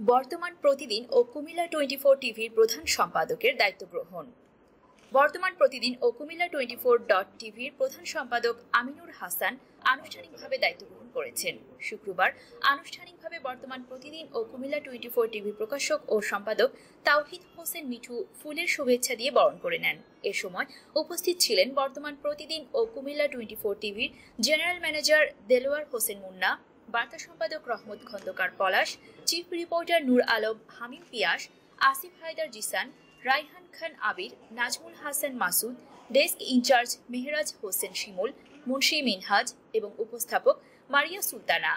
বর্তমান প্রতিদিন ও কুমিল্লা টোয়েন্টি ফোর টিভির প্রধান সম্পাদকের দায়িত্ব গ্রহণ। বর্তমান প্রতিদিন ও কুমিল্লা টোয়েন্টি ফোর ডট টিভির প্রধান সম্পাদক আমিনুর হাসান আনুষ্ঠানিকভাবে দায়িত্ব গ্রহণ করেছেন। শুক্রবার আনুষ্ঠানিকভাবে বর্তমান প্রতিদিন ও কুমিল্লা টোয়েন্টি ফোর টিভির প্রকাশক ও সম্পাদক তাওহিদ হোসেন মিঠু ফুলের শুভেচ্ছা দিয়ে বরণ করে নেন। এ সময় উপস্থিত ছিলেন বর্তমান প্রতিদিন ও কুমিল্লা টোয়েন্টি ফোর টিভির জেনারেল ম্যানেজার দেলোয়ার হোসেন মুন্না বার্তা সম্পাদক Rahmat Khandakar Palash, chief reporter Nur Alam Hamim Piyas, Asif Haidar Jisan Raihan Khan Abir, Nazmul Hasan Masud, desk incharge Mehraj Hossain Shimul, Munshi Minhaj এবং উপস্থাপক মারিয়া সুলতানা।